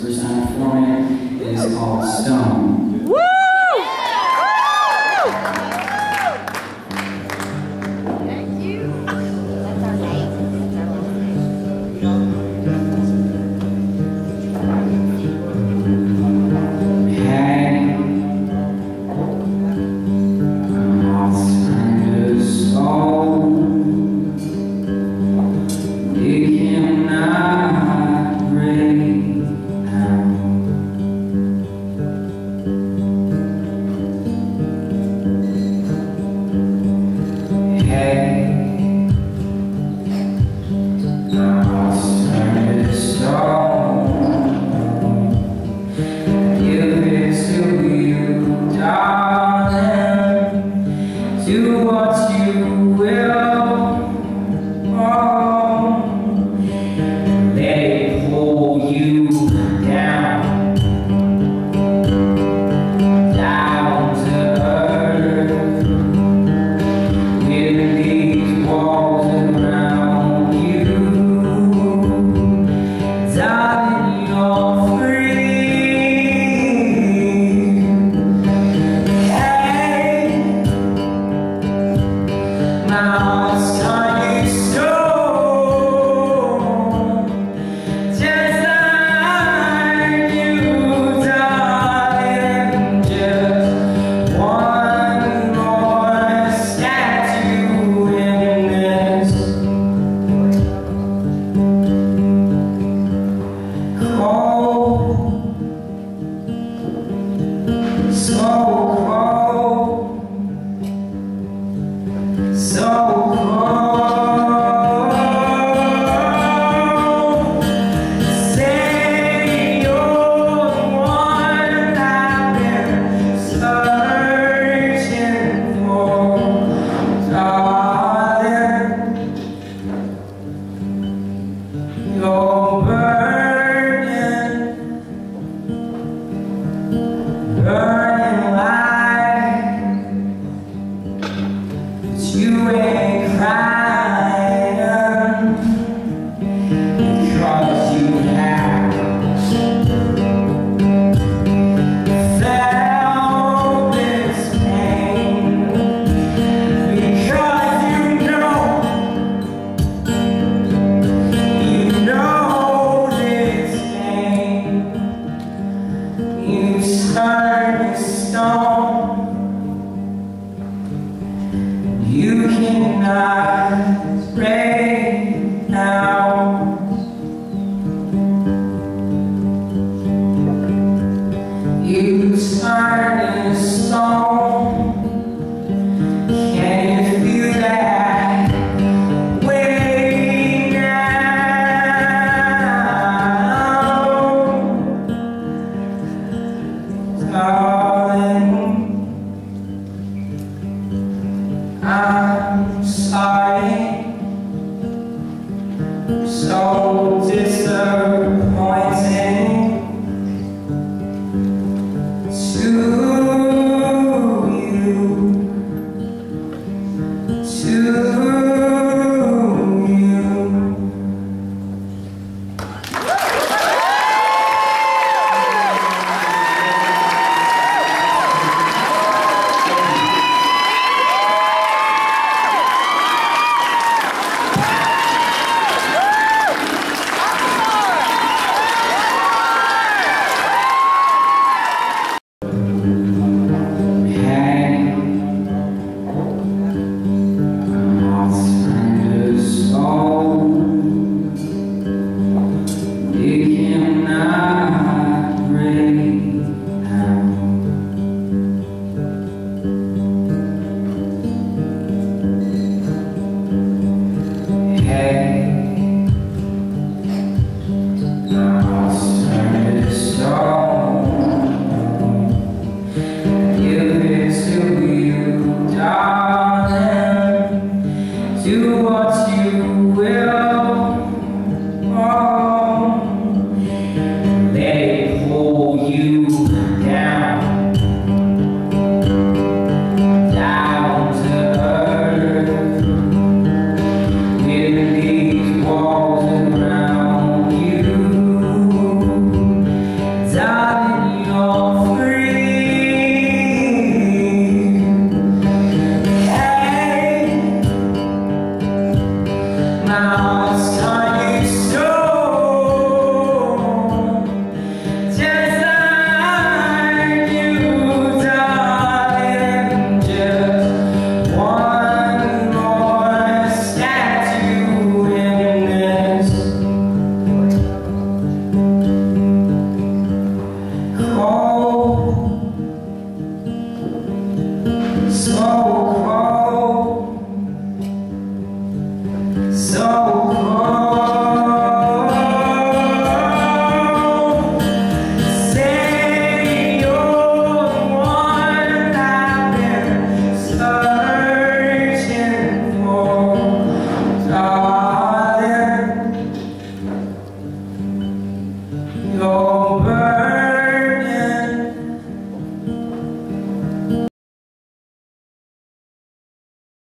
Time performing is called Stone. I'm sorry.